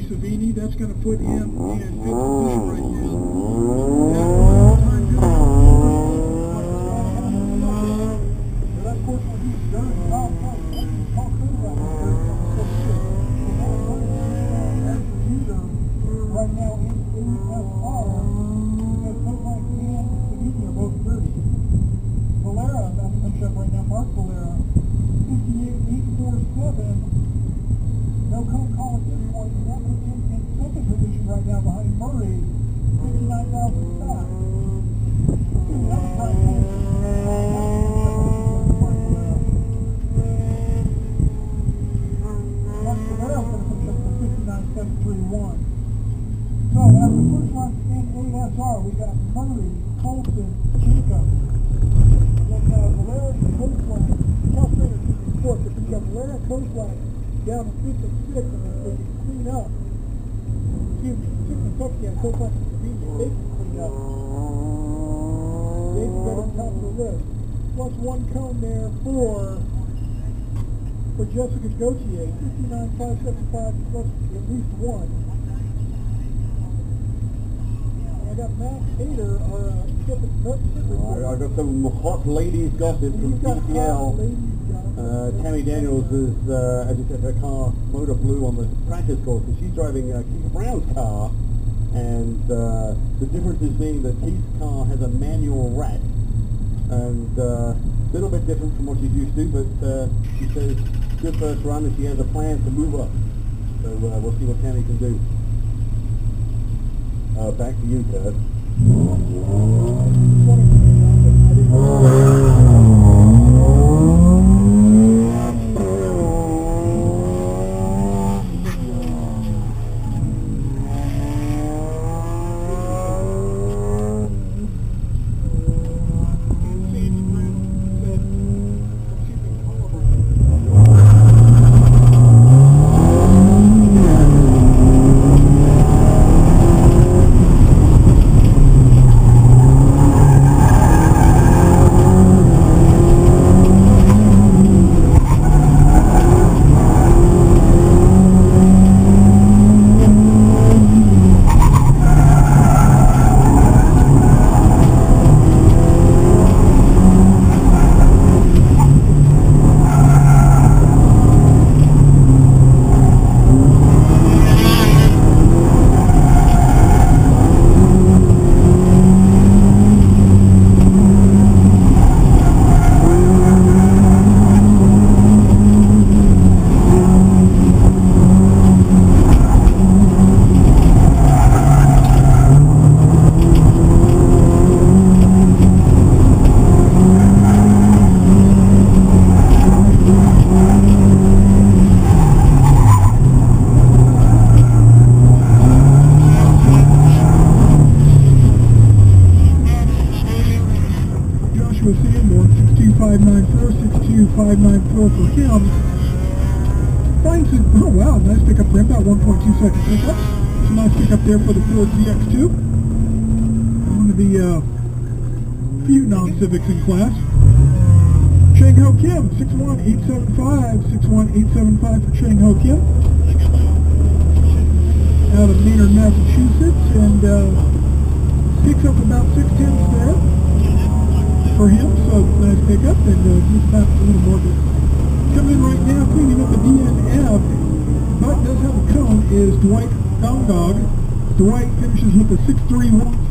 1 Tony Savini. That's going to put him in fifth position right now. 30. Valera, I'm going to finish up right now, Mark Valera, 58.847. No come call at this point. and That puts him in second now behind Murray, 59,000 back. That's right. Mark Valera. Mark Valera's going to finish up for 59.731. So after first run in ASR, we got Murray, Colton, Jacob. Then uh, Valera Coastline, Center to fourth. If we got Valera Coastline down to fifth and they can clean up, excuse me, sixth and Savini, if they can clean up, they've got on top of the. Plus one cone there for for Jessica Gauthier, 59,575 plus at least one. And I got Max Hader, or uh, Skipper Nutt I got some hot ladies gossip from hot Uh, Tammy Daniels is, uh, as you said, her car motor blew on the practice course, and she's driving uh, Keith Brown's car, and uh, the difference is being that Keith's car has a manual rack, and a uh, little bit different from what she's used to, but uh, she says good first run, and she has a plan to move up. So uh, we'll see what Tammy can do. Uh, back to you, Kurt. 62594 for him. Finds it, oh wow, nice pickup him, about 1.2 second pickup. It's a nice pickup there for the Ford ZX2. One of the uh, few non-civics in class. Chang Ho Kim, 61875, 61875 for Chang Ho Kim. Out of Maynard, Massachusetts, and uh, picks up about six tenths there for him, so nice pickup, and uh, just back a little more. But coming in right now, cleaning up the DNF, but does have a cone, is Dwight Dong Dog. Dwight finishes with a 631 plus two cones.